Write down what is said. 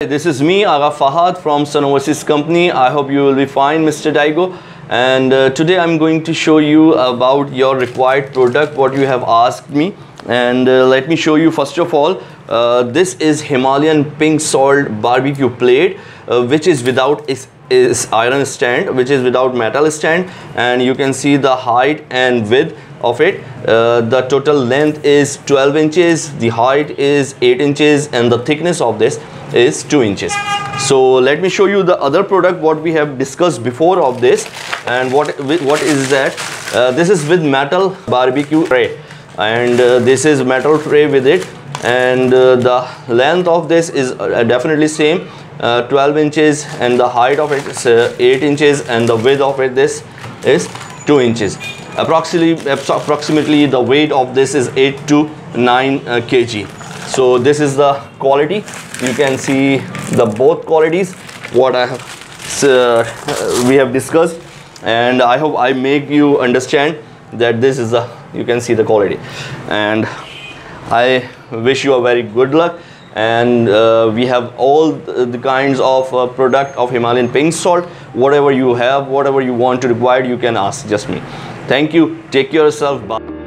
This is me, Aga Fahad from Sun Overseas Company. I hope you will be fine, Mr. Daigo. And uh, today I'm going to show you about your required product, what you have asked me. And uh, let me show you first of all, uh, this is Himalayan pink salt barbecue plate, uh, which is without is, is iron stand, which is without metal stand. And you can see the height and width of it. Uh, the total length is 12 inches the height is 8 inches and the thickness of this is 2 inches. So let me show you the other product what we have discussed before of this and what what is that? Uh, this is with metal barbecue tray and uh, this is metal tray with it and uh, the length of this is uh, definitely same uh, 12 inches and the height of it is 8 inches and the width of it this is 2 inches approximately approximately the weight of this is 8 to 9 uh, kg. So this is the quality. You can see the both qualities what i have uh, we have discussed. And i hope i make you understand that this is the you can see the quality. And i wish you a very good luck and uh, we have all the kinds of uh, product of Himalayan pink salt whatever you have whatever you want to require you can ask just me Thank you. Take yourself. Bye.